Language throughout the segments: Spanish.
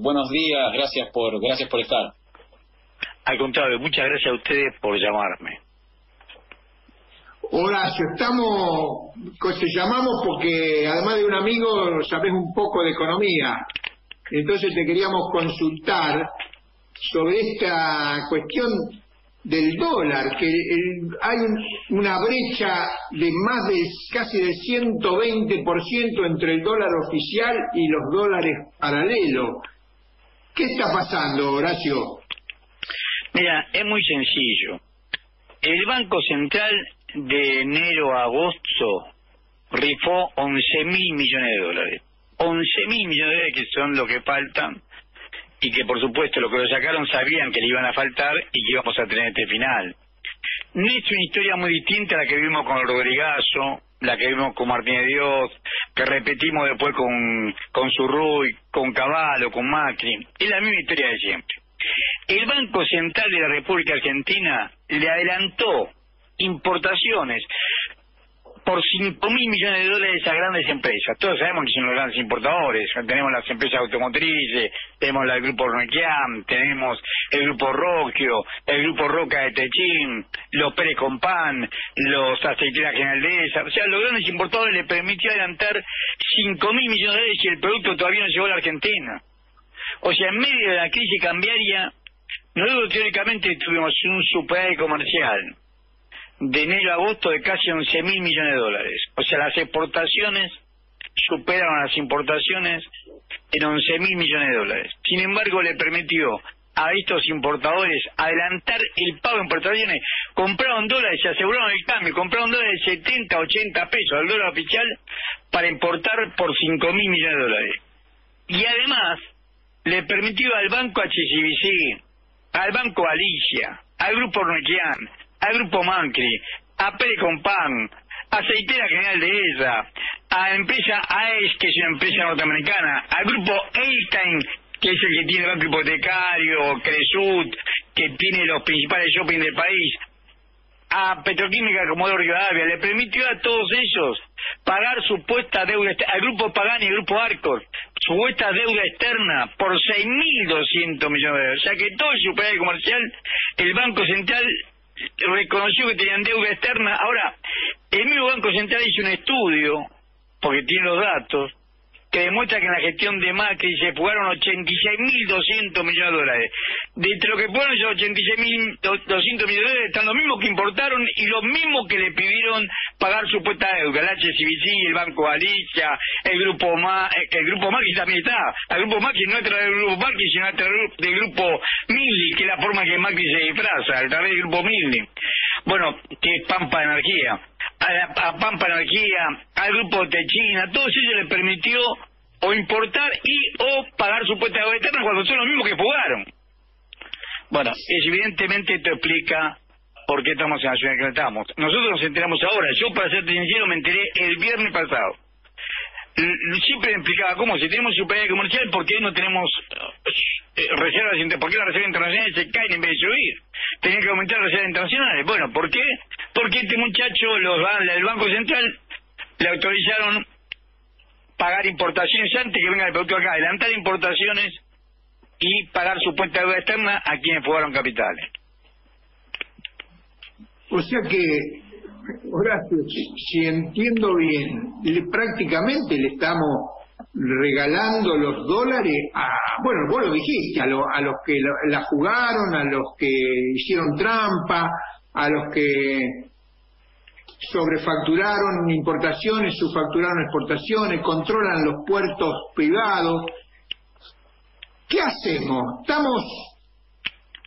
buenos días, gracias por, gracias por estar. Al contrario, muchas gracias a ustedes por llamarme. Horacio, estamos, te llamamos porque además de un amigo sabes un poco de economía. Entonces te queríamos consultar sobre esta cuestión del dólar, que hay una brecha de más de casi de 120% entre el dólar oficial y los dólares paralelos. ¿Qué está pasando, Horacio? Mira, es muy sencillo. El Banco Central de enero a agosto rifó 11 mil millones de dólares. 11 mil millones de dólares que son lo que faltan y que por supuesto lo que lo sacaron sabían que le iban a faltar y que íbamos a tener este final. No es una historia muy distinta a la que vimos con Rodrigazo, la que vimos con Martínez Dios, que repetimos después con, con Zurruy, con Caballo, con Macri. Es la misma historia de siempre. El Banco Central de la República Argentina le adelantó importaciones por 5 mil millones de dólares a grandes empresas. Todos sabemos que son los grandes importadores. Tenemos las empresas automotrices, tenemos el grupo Requiam, tenemos el grupo Roquio, el grupo Roca de Techín, los Pérez Compán, los Aceiteras General de esa. O sea, los grandes importadores le permitió adelantar 5 mil millones de dólares y el producto todavía no llegó a la Argentina. O sea, en medio de la crisis cambiaria, nosotros teóricamente tuvimos un superávit comercial de enero a agosto de casi 11 mil millones de dólares. O sea, las exportaciones superaron las importaciones en 11 mil millones de dólares. Sin embargo, le permitió a estos importadores adelantar el pago de importaciones, compraron dólares, se aseguraron el cambio, compraron dólares de 70, 80 pesos al dólar oficial para importar por 5 mil millones de dólares. Y además, le permitió al Banco HCBC, al Banco Alicia, al Grupo Ornequian, al Grupo Macri, a Perecompan, a Aceitera General de ella, a empresa AES, que es una empresa norteamericana, al Grupo Einstein, que es el que tiene banco hipotecario, Cresut, que tiene los principales shopping del país, a Petroquímica Comodoro Rivadavia, le permitió a todos ellos pagar supuesta deuda, al Grupo Pagani y al Grupo Arcos, supuesta deuda externa por 6.200 millones de dólares. O sea que todo el superávit comercial, el Banco Central reconoció que tenían deuda externa. Ahora, el mismo Banco Central hizo un estudio, porque tiene los datos, que demuestra que en la gestión de Macri se fugaron 86.200 millones de dólares. De entre lo que fueron esos 86.200 millones de dólares están los mismos que importaron y los mismos que le pidieron pagar su puesta deuda. El HCBC, el Banco Galicia, el Grupo Ma, eh, el Grupo Macri también está. El Grupo Macri no es del Grupo Macri, sino del Grupo Mili, que es la forma que Macri se disfraza, a través del Grupo Mili. Bueno, que es Pampa Energía a, Pampa Energía, al grupo Techina, a todos ellos les permitió o importar y o pagar su puesta de eterna cuando son los mismos que fugaron. Bueno, evidentemente esto explica por qué estamos en la ciudad que estamos. Nosotros nos enteramos ahora. Yo, para ser sincero, me enteré el viernes pasado. Siempre me explicaba cómo, si tenemos superioridad comercial, ¿por qué no tenemos eh, reservas, por qué las reservas internacionales se caen en vez de subir? Tenían que aumentar las reservas internacionales. Bueno, ¿por qué? Porque este muchacho, los del Banco Central, le autorizaron pagar importaciones antes que venga el producto acá, adelantar importaciones y pagar su cuenta de deuda externa a quienes fugaron capitales. O sea que, Horacio, si, entiendo bien, prácticamente le estamos regalando los dólares a, bueno, vos lo dijiste, a, a los que la jugaron, a los que hicieron trampa, a los que sobrefacturaron importaciones, subfacturaron exportaciones, controlan los puertos privados. ¿Qué hacemos? ¿Estamos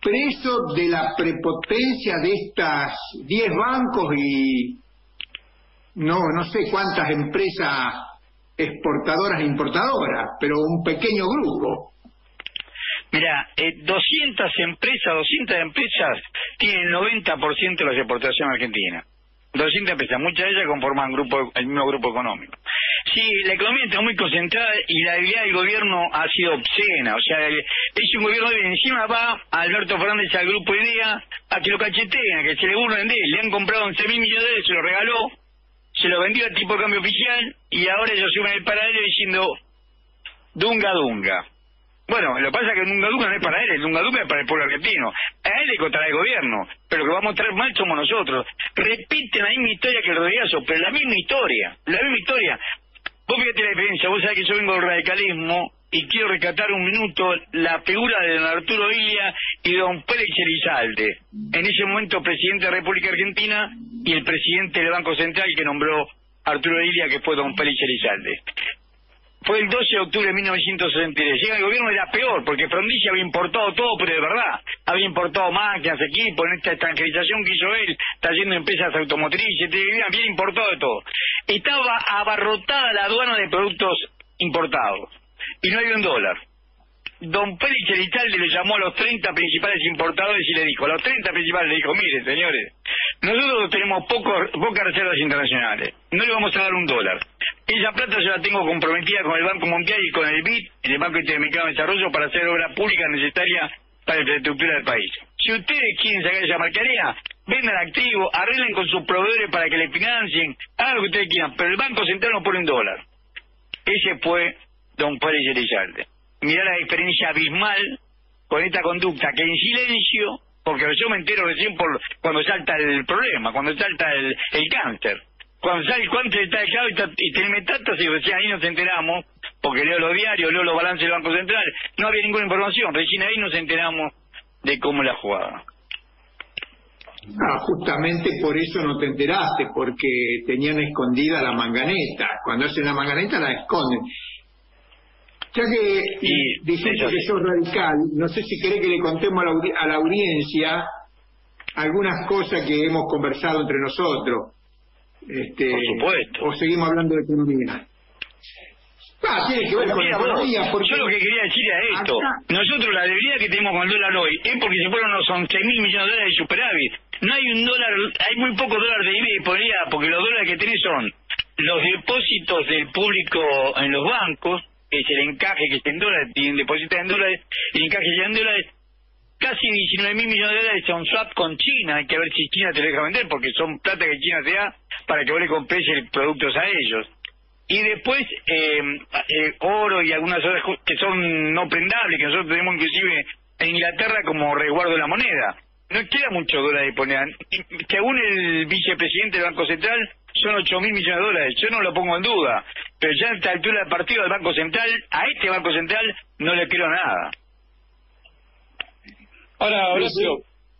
presos de la prepotencia de estas 10 bancos y no, no sé cuántas empresas exportadoras e importadoras, pero un pequeño grupo? Mira, eh, 200 empresas, 200 empresas tienen el 90% de la exportación argentina. 200 empresas, muchas de ellas conforman grupo, el mismo grupo económico. Sí, la economía está muy concentrada y la habilidad del gobierno ha sido obscena. O sea, es un gobierno de encima va a Alberto Fernández al grupo IDEA a que lo cacheteen, a que se le burlen de él. Le han comprado 11 mil millones de dólares, se lo regaló, se lo vendió al tipo de cambio oficial y ahora ellos suben el paralelo diciendo dunga dunga. Bueno, lo que pasa es que el Dunga no es para él, el Dunga es para el pueblo argentino. A él le contará el gobierno, pero lo que vamos a traer mal somos nosotros. Repiten la misma historia que el Rodrigazo, pero la misma historia, la misma historia. Vos fíjate la diferencia, vos sabés que yo vengo del radicalismo y quiero rescatar un minuto la figura de don Arturo Villa y don Pérez Elizalde, en ese momento presidente de la República Argentina y el presidente del Banco Central que nombró Arturo Villa, que fue don Pérez Elizalde. Fue el 12 de octubre de 1963. Llega el gobierno era peor, porque Frondizi había importado todo, pero de verdad. Había importado máquinas, equipos, en esta extranjerización que hizo él, trayendo empresas automotrices, había importado de todo. Estaba abarrotada la aduana de productos importados y no había un dólar. Don Félix Elizalde le llamó a los 30 principales importadores y le dijo, a los 30 principales le dijo, miren señores, nosotros tenemos poco, pocas reservas internacionales, no le vamos a dar un dólar. Esa plata yo la tengo comprometida con el Banco Mundial y con el BID, el Banco Interamericano de Desarrollo, para hacer obra pública necesaria para la infraestructura del país. Si ustedes quieren sacar esa marcaría, vendan activo, arreglen con sus proveedores para que le financien, hagan lo que ustedes quieran, pero el Banco Central no pone un dólar. Ese fue don Pérez Elizalde. Mirá la diferencia abismal con esta conducta que en silencio, porque yo me entero recién por cuando salta el problema, cuando salta el, el cáncer. Cuando sale el cáncer está dejado y, y tiene metástasis, recién ahí nos enteramos, porque leo los diarios, leo los balances del Banco Central, no había ninguna información, recién ahí nos enteramos de cómo la jugaba. Ah, justamente por eso no te enteraste, porque tenían escondida la manganeta. Cuando hacen la manganeta la esconden. Ya que dijiste que sos radical, no sé si querés que le contemos a la, audiencia algunas cosas que hemos conversado entre nosotros. Este, Por supuesto. O seguimos hablando de economía. Ah, tiene que ver con la economía. Porque yo lo que quería decir es esto. Nosotros la debilidad que tenemos con el dólar hoy es porque se fueron los 11 mil millones de dólares de superávit. No hay un dólar, hay muy pocos dólares de IBE disponibilidad porque los dólares que tenés son los depósitos del público en los bancos es el encaje que está en dólares, tienen depositan en dólares, el encaje ya en dólares, casi 19 mil millones de dólares son swap con China, hay que ver si China te deja vender, porque son plata que China te da para que vos le compres productos a ellos. Y después eh, eh, oro y algunas otras que son no prendables, que nosotros tenemos inclusive en Inglaterra como resguardo de la moneda. No queda mucho dólar disponible. Según el vicepresidente del Banco Central, son 8 mil millones de dólares. Yo no lo pongo en duda. Pero ya a esta altura del partido del Banco Central, a este Banco Central no le quiero nada. Ahora, Horacio,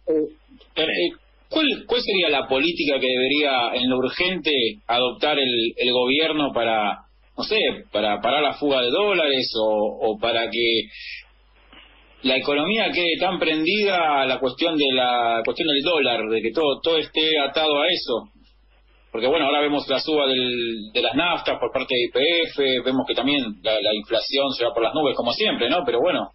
eh, eh, ¿cuál, ¿cuál sería la política que debería en lo urgente adoptar el, el gobierno para, no sé, para parar la fuga de dólares o, o para que la economía quede tan prendida a la cuestión de la cuestión del dólar, de que todo todo esté atado a eso? Porque bueno, ahora vemos la suba del, de las naftas por parte de IPF, vemos que también la, inflación se va por las nubes como siempre, ¿no? Pero bueno,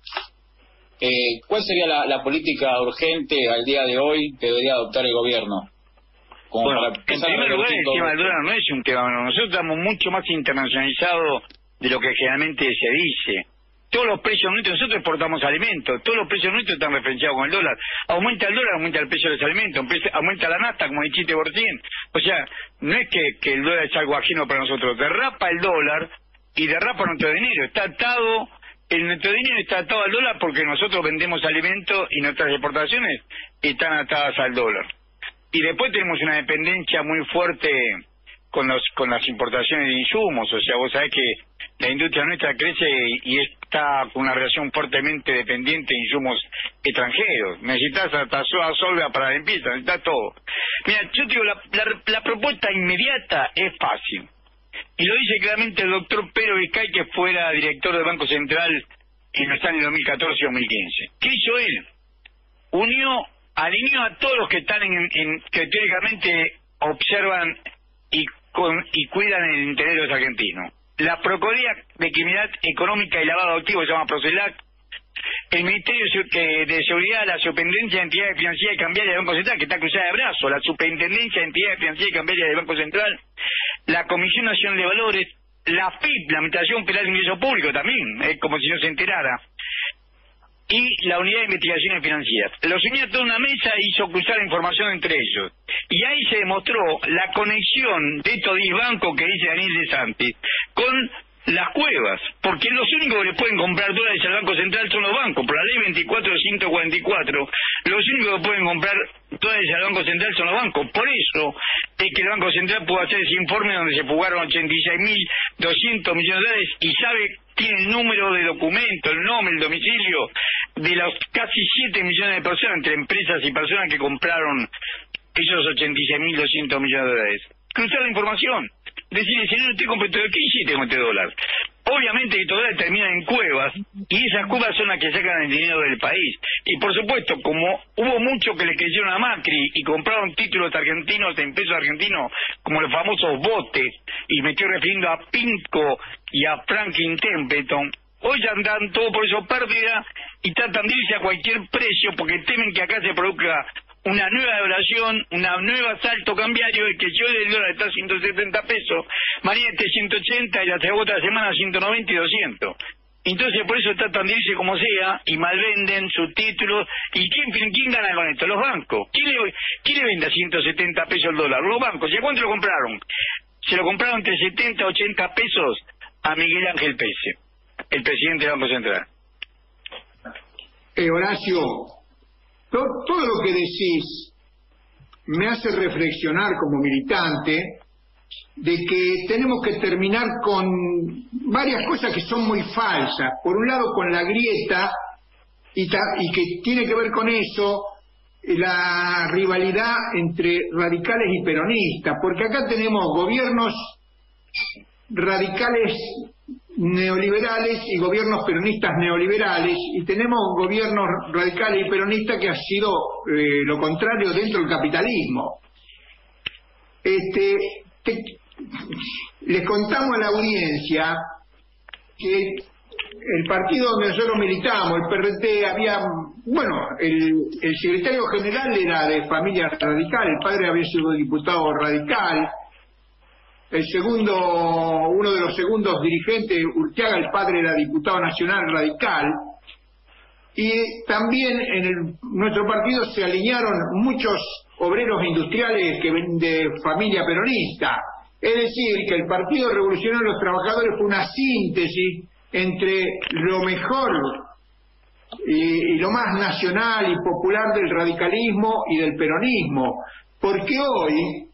eh, ¿cuál sería la, política urgente al día de hoy que debería adoptar el gobierno? bueno, en primer lugar, el tema del dólar no es un tema, nosotros estamos mucho más internacionalizados de lo que generalmente se dice todos los precios nuestros, nosotros exportamos alimentos, todos los precios nuestros están referenciados con el dólar. Aumenta el dólar, aumenta el precio de los alimentos, aumenta la nafta como chiste por cien. O sea, no es que, que el dólar es algo ajeno para nosotros, derrapa el dólar y derrapa nuestro dinero. Está atado, el nuestro dinero está atado al dólar porque nosotros vendemos alimentos y nuestras exportaciones están atadas al dólar. Y después tenemos una dependencia muy fuerte con, los, con las importaciones de insumos, o sea, vos sabés que la industria nuestra crece y está con una relación fuertemente dependiente de insumos extranjeros. Necesitas hasta solva para la limpieza, necesitas todo. Mira, yo digo, la, propuesta inmediata es fácil. Y lo dice claramente el doctor Pedro Vizcay, que fuera director del Banco Central en los años 2014 y 2015. ¿Qué hizo él? Unió, alineó a todos los que están en que teóricamente observan y, con, y cuidan el interés de los argentinos la Procuraduría de Criminalidad Económica y Lavado de Activos, se llama Procelac, el Ministerio de Seguridad, la Superintendencia de Entidades Financieras y Cambiarias del Banco Central, que está cruzada de brazos, la Superintendencia de Entidades Financieras y Cambiarias del Banco Central, la Comisión Nacional de Valores, la FIP, la Administración Federal de Ingreso Público también, es como si no se enterara, y la Unidad de Investigaciones Financieras. Los a toda una mesa e hizo cruzar información entre ellos. Y ahí se demostró la conexión de estos 10 bancos que dice Daniel De Santi con las cuevas, porque los únicos que le pueden comprar dólares al Banco Central son los bancos. Por la ley 24144, los únicos que pueden comprar dólares al Banco Central son los bancos. Por eso es que el Banco Central pudo hacer ese informe donde se fugaron 86.200 millones de dólares y sabe, tiene el número de documento, el nombre, el domicilio de los casi 7 millones de personas, entre empresas y personas que compraron esos 86.200 millones de dólares. Cruzar la información. Decirle, señor, usted compró todo, ¿qué hiciste con este dólar? Obviamente que todo termina en cuevas y esas cuevas son las que sacan el dinero del país. Y por supuesto, como hubo muchos que le creyeron a Macri y compraron títulos argentinos en pesos argentinos, como los famosos botes, y me estoy refiriendo a Pinco y a Franklin Templeton, hoy andan todo por eso pérdida y tratan de irse a cualquier precio porque temen que acá se produzca una nueva devaluación, una nueva salto cambiario, y que yo el dólar está a 170 pesos, mañana esté 180 y la segunda semana 190 y 200. Entonces por eso tratan de irse como sea y malvenden sus títulos. ¿Y quién, quién gana con esto? Los bancos. ¿Quién le, quién vende a 170 pesos el dólar? Los bancos. ¿Y a cuánto lo compraron? Se lo compraron entre 70 y 80 pesos a Miguel Ángel Pese, el presidente del Banco Central. Eh, Horacio, todo, lo que decís me hace reflexionar como militante de que tenemos que terminar con varias cosas que son muy falsas. Por un lado, con la grieta, y, que tiene que ver con eso la rivalidad entre radicales y peronistas, porque acá tenemos gobiernos radicales neoliberales y gobiernos peronistas neoliberales y tenemos gobiernos radicales y peronistas que ha sido eh, lo contrario dentro del capitalismo. Este, les contamos a la audiencia que el partido donde nosotros militamos, el PRT, había, bueno, el, el secretario general era de familia radical, el padre había sido diputado radical, el segundo, uno de los segundos dirigentes, Urteaga, el padre era diputado nacional radical, y también en nuestro partido se alinearon muchos obreros industriales que de familia peronista. Es decir, que el Partido Revolucionario de los Trabajadores fue una síntesis entre lo mejor y, y, lo más nacional y popular del radicalismo y del peronismo. Porque hoy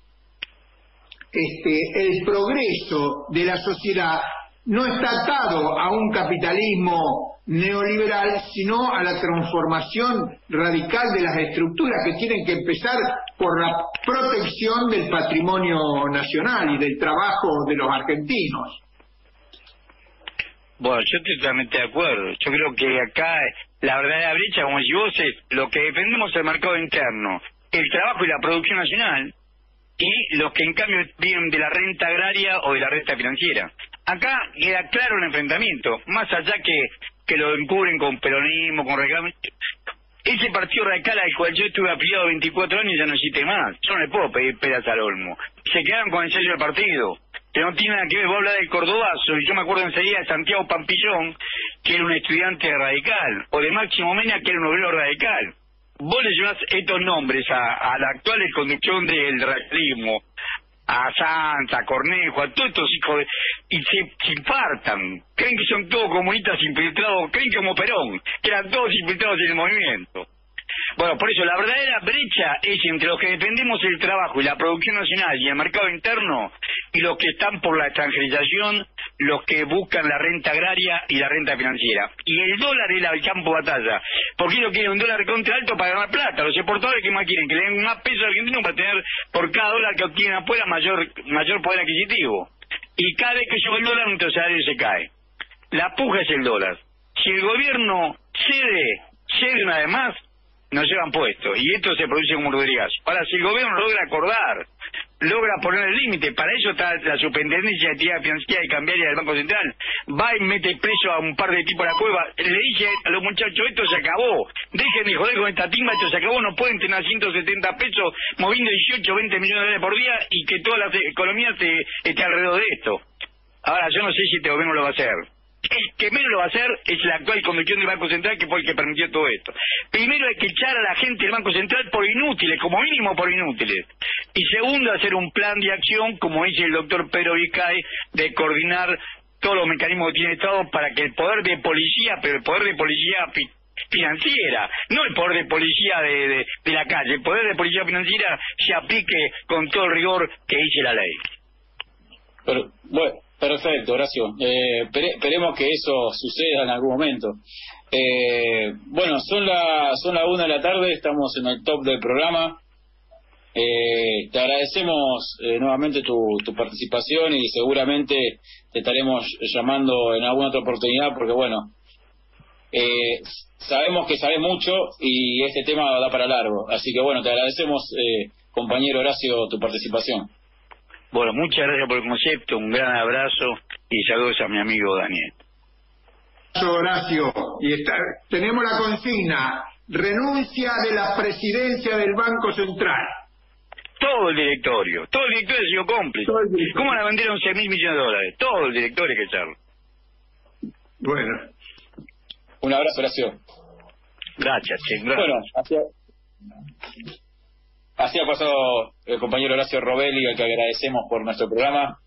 este, el progreso de la sociedad no está atado a un capitalismo neoliberal, sino a la transformación radical de las estructuras que tienen que empezar por la protección del patrimonio nacional y del trabajo de los argentinos. Bueno, yo estoy totalmente de acuerdo. Yo creo que acá la verdadera brecha, como si vos, es lo que defendemos es el mercado interno, el trabajo y la producción nacional, y los que en cambio vienen de la renta agraria o de la renta financiera. Acá queda claro el enfrentamiento, más allá que, que lo encubren con peronismo, con reclamo. Ese partido radical al cual yo estuve afiliado 24 años ya no existe más. Yo no le puedo pedir pedas al olmo. Se quedan con el sello del partido. Que no tiene nada que ver, vos hablar del Cordobazo, y yo me acuerdo enseguida de Santiago Pampillón, que era un estudiante radical, o de Máximo Mena, que era un obrero radical vos le llevas estos nombres a, la actual conducción del radicalismo, a Santa, a Cornejo, a todos estos hijos de, y se, se creen que son todos comunistas infiltrados, creen como Perón, que eran todos infiltrados en el movimiento. Bueno, por eso la verdadera brecha es entre los que defendemos el trabajo y la producción nacional y el mercado interno y los que están por la extranjerización, los que buscan la renta agraria y la renta financiera. Y el dólar es el campo de batalla. porque ellos quieren un dólar contra alto para ganar plata? Los exportadores que más quieren, que le den más peso argentino para tener por cada dólar que obtienen afuera mayor, mayor poder adquisitivo. Y cada vez que sube el dólar, nuestro salario se cae. La puja es el dólar. Si el gobierno cede, cede una vez más, no llevan puesto y esto se produce como ruderías. Ahora, si el gobierno logra acordar, logra poner el límite, para eso está la superintendencia de actividad financiera y cambiaria del Banco Central, va y mete preso a un par de tipos a la cueva, le dice a los muchachos, esto se acabó, dejen de joder con esta timba, esto se acabó, no pueden tener 170 pesos moviendo 18, 20 millones de dólares por día y que toda la economía esté alrededor de esto. Ahora, yo no sé si este gobierno lo va a hacer el que menos lo va a hacer es la actual conducción del Banco Central, que fue el que permitió todo esto. Primero hay que echar a la gente del Banco Central por inútiles, como mínimo por inútiles. Y segundo, hacer un plan de acción, como dice el doctor Pedro Vicay, de coordinar todos los mecanismos que tiene el Estado para que el poder de policía, pero el poder de policía financiera, no el poder de policía de, de, la calle, el poder de policía financiera se aplique con todo el rigor que dice la ley. Bueno, perfecto, Horacio. Eh, esperemos que eso suceda en algún momento. Eh, bueno, son las son la una de la tarde, estamos en el top del programa. Eh, te agradecemos eh, nuevamente tu, tu participación y seguramente te estaremos llamando en alguna otra oportunidad porque, bueno, eh, sabemos que sabes mucho y este tema da para largo. Así que, bueno, te agradecemos, eh, compañero Horacio, tu participación. Bueno, muchas gracias por el concepto, un gran abrazo y saludos a mi amigo Daniel. Horacio, y está, tenemos la consigna, renuncia de la presidencia del Banco Central. Todo el directorio, todo el directorio ha sido cómplice. ¿Cómo van a vender 11 mil millones de dólares? Todo el directorio hay que echarlo. Bueno. Un abrazo, Horacio. Gracias, che. Bueno, así ha, así ha pasado el compañero Horacio Robelli, al que agradecemos por nuestro programa.